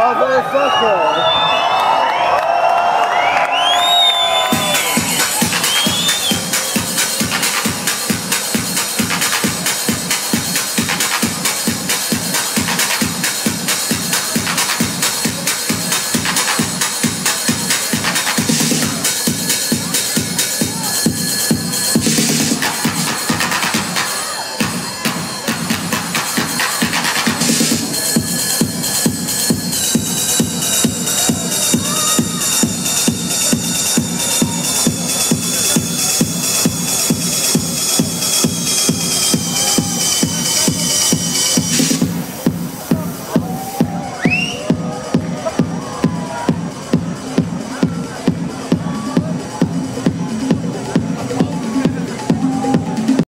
Motherfucker!